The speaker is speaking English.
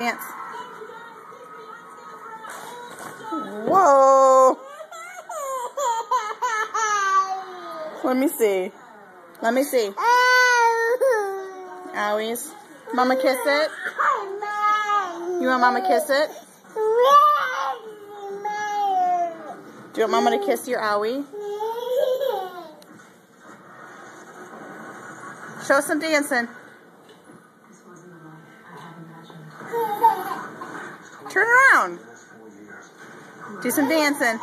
Dance. Whoa. Let me see. Let me see. Owies. Mama kiss it. You want mama kiss it? Do you want mama to kiss your owie? Show some dancing. Turn around. Do some dancing.